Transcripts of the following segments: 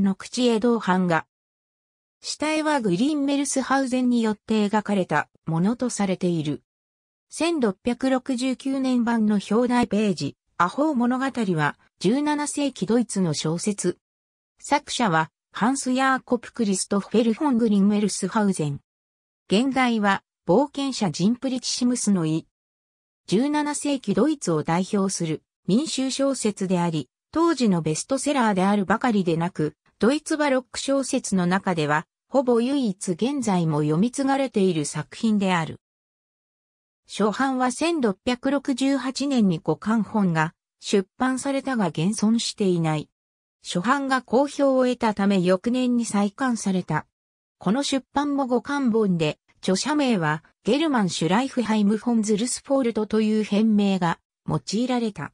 の口へ銅版画。下絵はグリーンメルスハウゼンによって描かれたものとされている。1669年版の表題ページ、アホー物語は17世紀ドイツの小説。作者はハンス・ヤーコプ・クリストフェル・フォン・グリンメルスハウゼン。現代は冒険者ジンプリチシムスの意。17世紀ドイツを代表する民衆小説であり、当時のベストセラーであるばかりでなく、ドイツバロック小説の中では、ほぼ唯一現在も読み継がれている作品である。初版は1668年に五巻本が出版されたが現存していない。初版が好評を得たため翌年に再刊された。この出版も五巻本で、著者名はゲルマン・シュライフハイム・フォン・ズルスフォールトという変名が用いられた。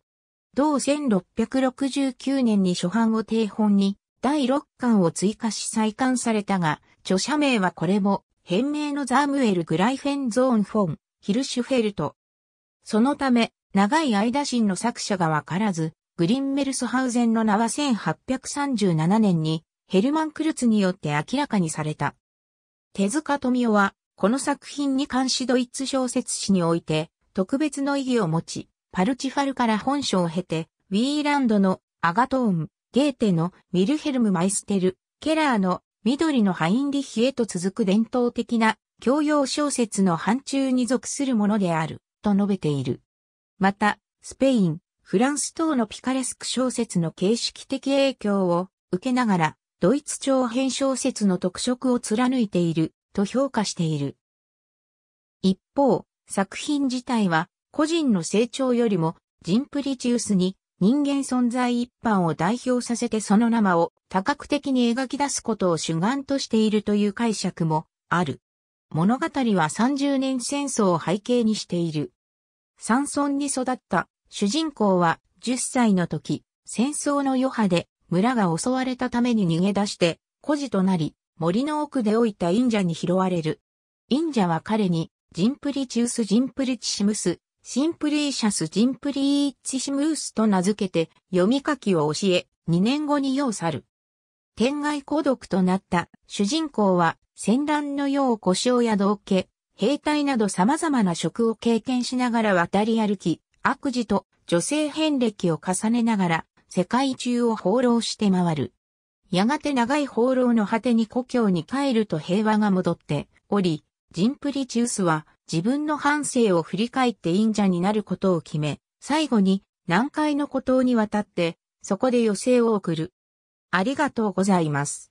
同1669年に初版を定本に第6巻を追加し再刊されたが、著者名はこれも変名のザームエル・グライフェンゾーン・フォン、ヒルシュフェルト。そのため、長い間新の作者がわからず、グリンメルスハウゼンの名は1837年にヘルマン・クルツによって明らかにされた。手塚富夫は、この作品に関しドイツ小説史において特別の意義を持ち、パルチファルから本書を経て、ウィーランドのアガトーン、ゲーテのウィルヘルム・マイステル、ケラーの緑のハインリヒへと続く伝統的な教養小説の範疇に属するものである、と述べている。また、スペイン、フランス等のピカレスク小説の形式的影響を受けながら、ドイツ長編小説の特色を貫いている、と評価している。一方、作品自体は、個人の成長よりも、ジンプリチウスに人間存在一般を代表させてその生を多角的に描き出すことを主眼としているという解釈もある。物語は30年戦争を背景にしている。山村に育った主人公は10歳の時、戦争の余波で村が襲われたために逃げ出して孤児となり森の奥で置いた忍者に拾われる。忍者は彼にジンプリチウス・ジンプリチシムス、シンプリーシャス・ジンプリーチシムースと名付けて読み書きを教え、2年後に世を去る。天涯孤独となった主人公は戦乱の世を小姓や道化、兵隊など様々な職を経験しながら渡り歩き、悪事と女性遍歴を重ねながら世界中を放浪して回る。やがて長い放浪の果てに故郷に帰ると平和が戻っており、ジンプリチウスは自分の半生を振り返って忍者になることを決め、最後に南海の孤島に渡って、そこで余生を送る。ありがとうございます。